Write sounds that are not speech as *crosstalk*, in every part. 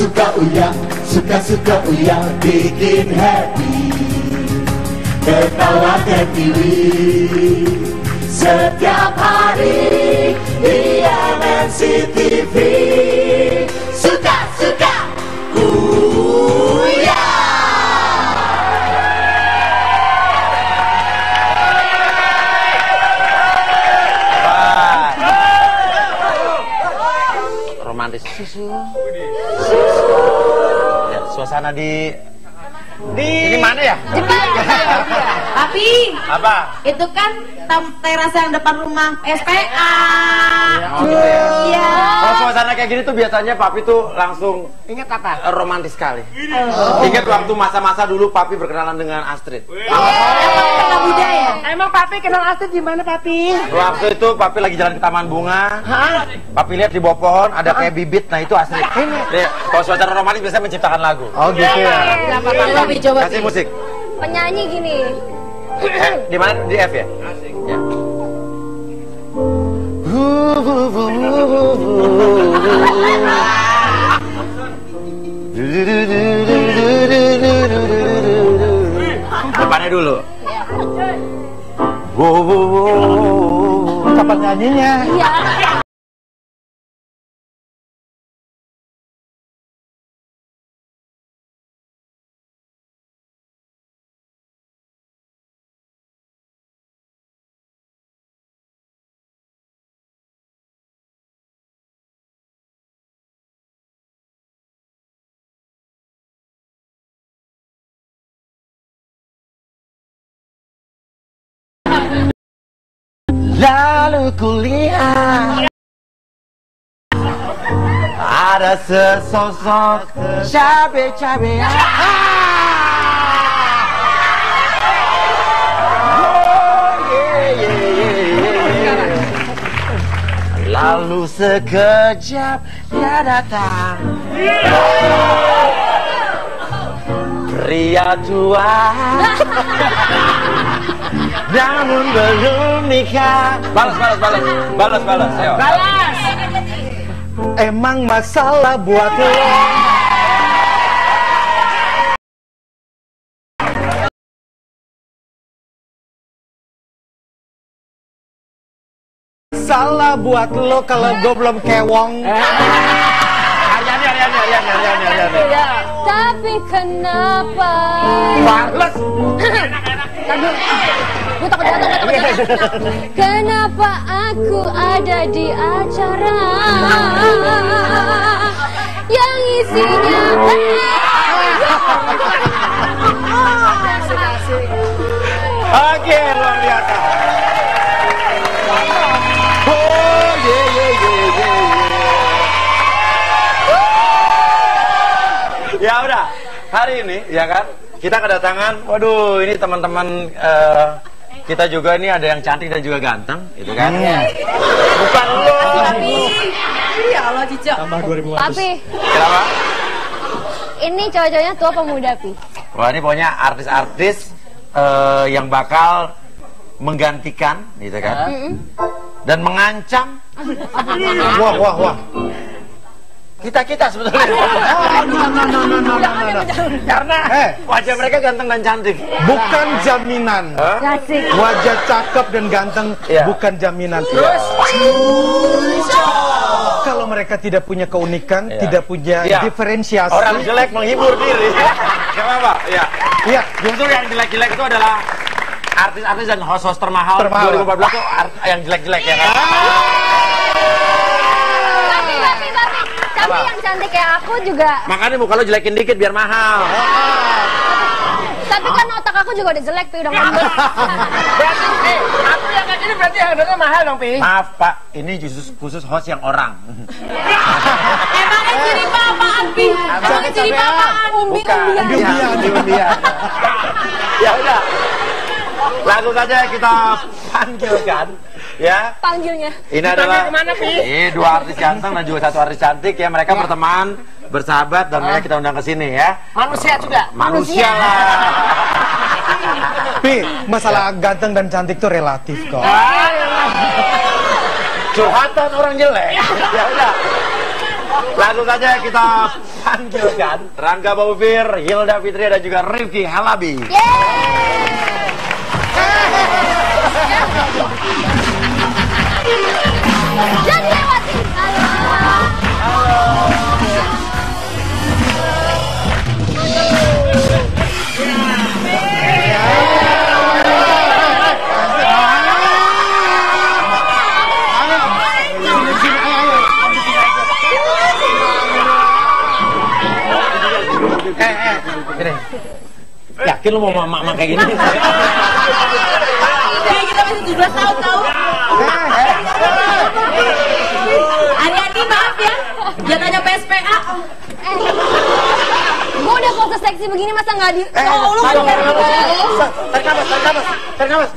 Suka-suka uya, suka-suka uya bikin happy. Ketawa tertiwi Setiap hari di MNC TV romantis susu ya, suasana di di ini mana ya Jepang. Tapi apa itu kan teras yang depan rumah SPA. Oh, gitu ya. Iya. kalau suasana kayak gini tuh biasanya papi tuh langsung ingat apa? romantis sekali. Ingat waktu masa-masa dulu papi berkenalan dengan Astrid. Karena budaya. Emang papi kenal Astrid di mana papi? waktu itu papi lagi jalan ke taman bunga. Papi lihat di bawah pohon ada kayak bibit. Nah itu Astrid. Lihat, kalau suasana romantis biasanya menciptakan lagu. Oh gitu ya. Coba Pi, coba kasih musik. Penyanyi gini. eh, di mana? Di F ya? Ya. Dulu. Wow, wow, wow. Kapan nyanyinya? Iya. Lalu kulihat ada sesosok cabe-cabe. Lalu sekejap dia datang. Pria tua Namun belum nikah. Balas, balas, balas. Balas, balas, ayo. Emang masalah buat lo. Salah buat lo kalau gue belum kewong. Aryani, Aryani, Aryani, Aryani, Aryani Tapi kenapa? Balas *laughs* Gue takut jatuh, gue takut jatuh. Kenapa aku ada di acara yang isinya Oke, luar biasa. Oh, ye ye ye ye ye. Ya udah, hari ini ya kan kita kedatangan. Waduh, ini teman-teman eh, kita juga ini ada yang cantik dan juga ganteng, gitu kan? Bukan lo. Ya Allah Cico. Tapi Kenapa? ini cowok-cowoknya tua pemuda pi. Wah ini pokoknya artis-artis eh, yang bakal menggantikan, gitu kan? Dan mengancam Wah wah wah. Kita kita sebetulnya. Karena Eh. wajah mereka ganteng dan cantik. Bukan jaminan. Wajah cakep dan ganteng Iya. bukan jaminan. Kalau mereka tidak punya keunikan, Iya. tidak punya Iya. diferensiasi. Orang jelek menghibur diri. Gak apa-apa. Ya. Iya. Justru yang jelek-jelek itu adalah artis-artis dan host-host termahal, Termahal. 2014 itu yang jelek-jelek ya kan. Tapi, Apa? yang cantik kayak aku juga. Makanya muka lo jelekin dikit biar mahal. Tapi kan otak aku juga udah jelek, pi udah *laughs* ngambek. Berarti, eh, aku yang kayak gini berarti harganya mahal dong, Pi. Maaf Pak, ini khusus khusus host yang orang. Emang yang ciri apaan Pi? Emang yang ciri apaan? Umbi Bukan. umbian. Iya, umbi-umbian. *laughs* ya udah. Langsung saja kita panggilkan ya. Panggilnya. Ini adalah ke mana, Pi? Ini dua artis ganteng dan juga satu artis cantik ya. Mereka berteman, bersahabat dan mereka kita undang ke sini ya. Manusia juga. Manusia lah. Pi, masalah ganteng dan cantik tuh relatif kok. Curhatan orang jelek. ya udah. Langsung saja kita panggilkan Rangga Baufir, Hilda Fitria dan juga Rifki Halabi. Jangan lewatin. Halo. Yakin lu mau mama kayak gini? Kayak kita masih 17 tahun tahu. Ari-Adi maaf ya. Jatahnya PSPA. Gue udah foto seksi begini masa nggak di... Eh, Oh, lu tarik nafas, tarik nafas, tarik nafas, tarik nafas.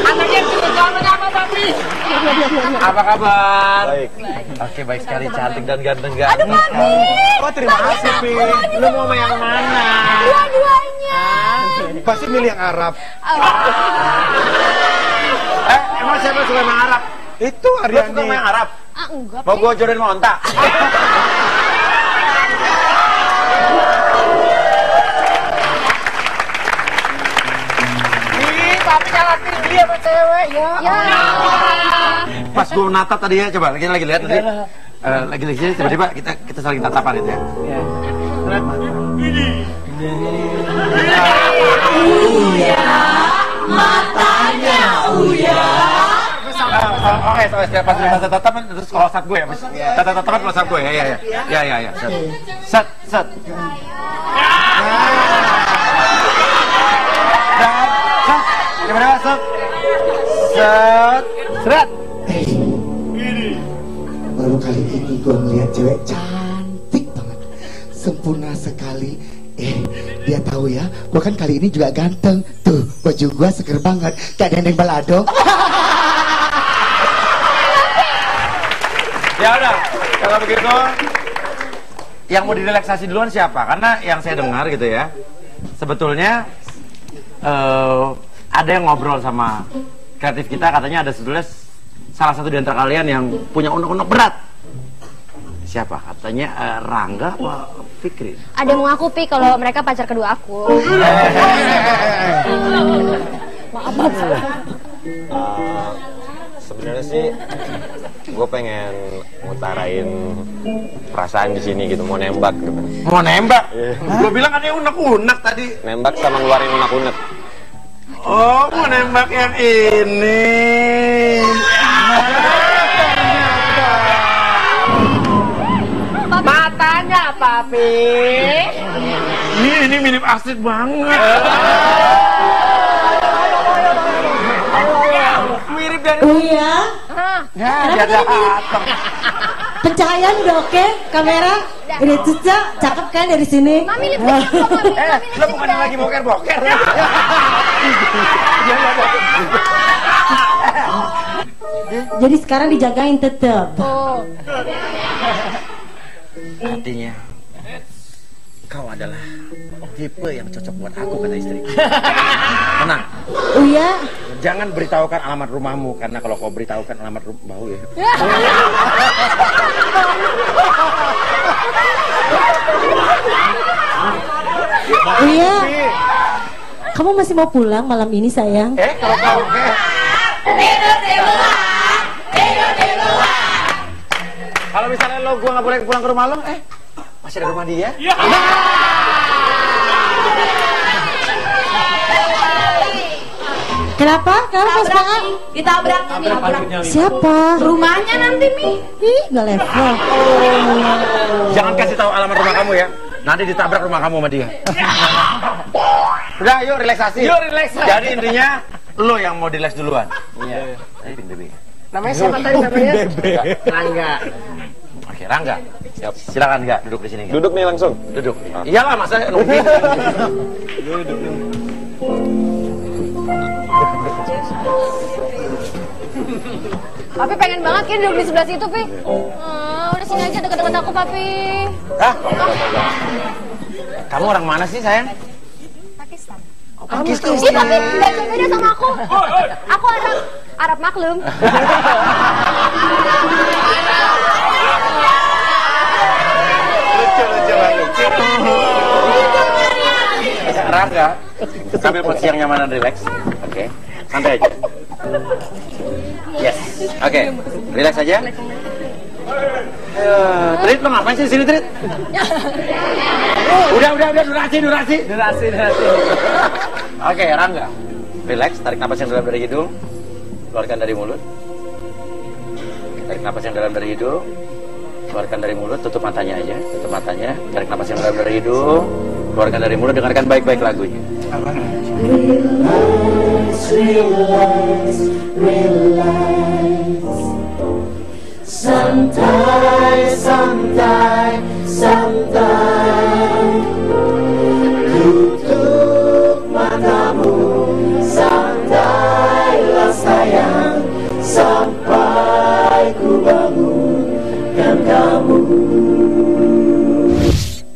Anaknya suaranya apa tapi? Apa kabar? Baik. Oke, baik sekali, cantik dan ganteng ganteng. Oh terima kasih Pi. Lu mau yang mana? Pasti milih yang Arab. Eh, emang siapa suka sama Arab? Itu Lu suka yang. Arab? Ah enggak. Mau gua jodohin sama onta? Tapi jangan pilih dia sama cewek ya. Ya. Pas gua nata tadi ya, coba lagi lagi lihat tadi. Eh, lagi lagi tiba-tiba kita kita saling tatapan itu ya. Eh, Oke, oke, setiap pas tata tatapan terus kalau saat gue ya, mas. Tata tatapan kalau saat gue ya, ya, ya, ya, ya, ya. Set, set. Gimana? Set, set, seret. Baru kali ini gue melihat cewek cantik banget. Sempurna sekali. Eh, dia tahu ya, gue kan kali ini juga ganteng. Tuh, baju gue seger banget. Kayak dendeng balado *laughs* Ya udah, kalau begitu yang mau direlaksasi duluan siapa? Karena yang saya dengar gitu ya, sebetulnya eh, ada yang ngobrol sama kreatif kita katanya ada sebetulnya salah satu di antara kalian yang punya unek-unek berat. Siapa? Katanya eh, Rangga apa Fikri? Ada yang mengaku Pi kalau mereka pacar kedua aku. Sebenarnya sih gue pengen ngutarain perasaan di sini gitu, mau nembak gitu. Mau nembak? Gue bilang ada yang unek-unek tadi. Nembak sama ngeluarin unek-unek. Oh, mau nembak yang ini. Matanya papi. Ini ini mirip asli banget. *laughs* mirip dari Uya, ya, dia datang. pencahayaan udah oke, kamera ini Cica, cakep kan dari sini. Mami Mami. Eh, lo bukan lagi boker-boker ya? *laughs* Jadi sekarang dijagain tetep. Oh. Artinya, kau adalah tipe yang cocok buat aku kata istri. *laughs* Tenang, Uya, jangan beritahukan alamat rumahmu karena kalau kau beritahukan alamat rumahmu ya. Uya, kamu masih mau pulang malam ini sayang? Eh, kalau kau eh, kalau misalnya lo gua nggak boleh pulang ke rumah lo, eh masih ada rumah dia. Kenapa? Kenapa Puspa? Ditabrak ditabrak. Siapa? Rumahnya nanti Mi. Ih, gak level. Jangan kasih tahu alamat rumah kamu ya. Nanti ditabrak rumah kamu sama dia. Udah, yuk relaksasi. Yuk, relaksasi. Jadi intinya lo yang mau relax duluan. Iya. Pin bebe. Namanya siapa tadi namanya? Rangga. Oke, Rangga. Siap. Silakan enggak duduk di sini. Nggak? Duduk nih langsung. Duduk. Iyalah masa nungguin. *laughs* Papi pengen banget kan duduk di sebelah situ, Pi. Oh, udah sini aja deket-deket aku, Papi. Hah? Ah. Kamu orang mana sih, sayang? Pakistan. Oh, Pakistan. Ih, Papi, gak beda sama aku. Aku Arab. Arab maklum. lucu, lucu, lucu. Rangga, sambil posisi yang nyaman dan rileks. Oke. Santai aja. Yes. Oke. Relax aja. Eh, Trit, lo ngapain sih di sini, Trit? Udah, udah, udah, durasi, durasi. Durasi, durasi. Oke, Rangga. Relax, tarik napas yang dalam dari hidung. Keluarkan dari mulut. Tarik napas yang dalam dari hidung. Keluarkan dari mulut, tutup matanya aja. Tutup matanya, tarik napas yang dalam dari hidung. Keluarkan dari mulut, dengarkan baik-baik lagunya. Santai, santai, santai Tutup matamu Santailah sayang Sampai ku bangunkan kamu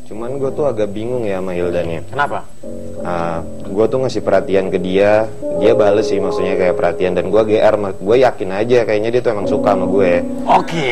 Cuman gue tuh agak bingung ya sama Hildan ya. Kenapa? Ah, gue tuh ngasih perhatian ke dia, dia bales sih maksudnya kayak perhatian dan gue GR, gue yakin aja kayaknya dia tuh emang suka sama gue. Oke.